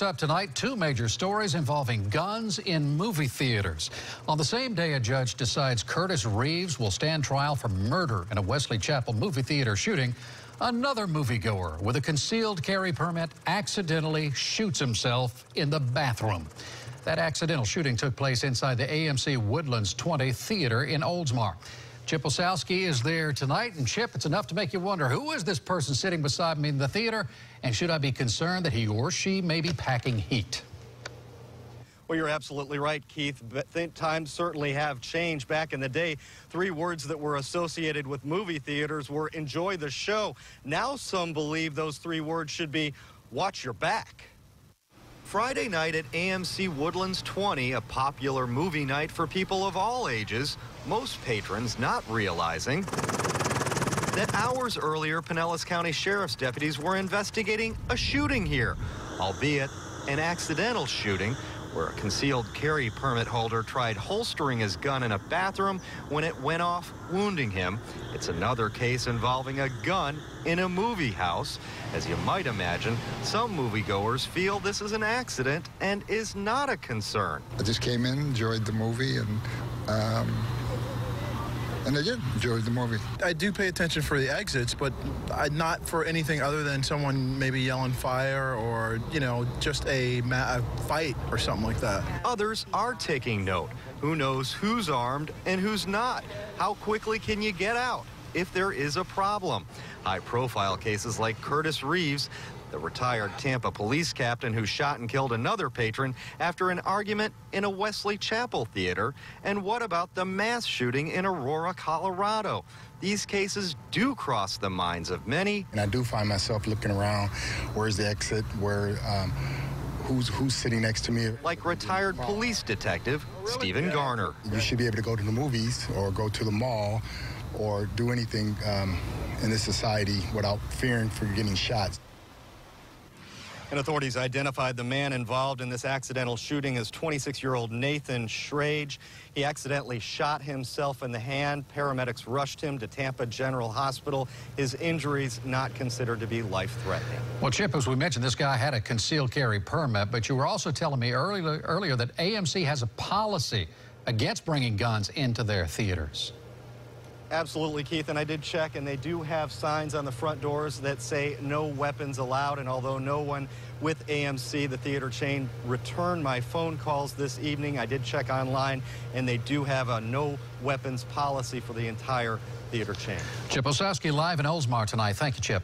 Up tonight, two major stories involving guns in movie theaters. On the same day, a judge decides Curtis Reeves will stand trial for murder in a Wesley Chapel movie theater shooting. Another moviegoer with a concealed carry permit accidentally shoots himself in the bathroom. That accidental shooting took place inside the AMC Woodlands 20 theater in Oldsmar. Chip Osowski is there tonight. And Chip, it's enough to make you wonder, who is this person sitting beside me in the theater? And should I be concerned that he or she may be packing heat? Well, you're absolutely right, Keith. But times certainly have changed. Back in the day, three words that were associated with movie theaters were enjoy the show. Now some believe those three words should be watch your back. Friday night at AMC Woodlands 20, a popular movie night for people of all ages, most patrons not realizing that hours earlier, Pinellas County Sheriff's deputies were investigating a shooting here, albeit an accidental shooting where a concealed carry permit holder tried holstering his gun in a bathroom when it went off, wounding him. It's another case involving a gun in a movie house. As you might imagine, some moviegoers feel this is an accident and is not a concern. I just came in, enjoyed the movie, and um, and I did enjoy the movie. I do pay attention for the exits, but I, not for anything other than someone maybe yelling fire or, you know, just a, a fight or something like that. Others are taking note. Who knows who's armed and who's not? How quickly can you get out? if there is a problem. High profile cases like Curtis Reeves the retired Tampa police captain who shot and killed another patron after an argument in a Wesley Chapel theater? And what about the mass shooting in Aurora, Colorado? These cases do cross the minds of many. And I do find myself looking around, where's the exit, where um, who's who's sitting next to me. Like retired police detective Stephen Garner. You should be able to go to the movies or go to the mall or do anything um, in this society without fearing for getting shot. And authorities identified the man involved in this accidental shooting as 26-year-old Nathan Schrage. He accidentally shot himself in the hand. Paramedics rushed him to Tampa General Hospital. His injuries not considered to be life-threatening. Well, Chip, as we mentioned, this guy had a concealed carry permit, but you were also telling me earlier, earlier that AMC has a policy against bringing guns into their theaters. Absolutely, Keith. And I did check, and they do have signs on the front doors that say no weapons allowed. And although no one with AMC, the theater chain, returned my phone calls this evening, I did check online, and they do have a no weapons policy for the entire theater chain. Chip Osowski live in Oldsmar tonight. Thank you, Chip.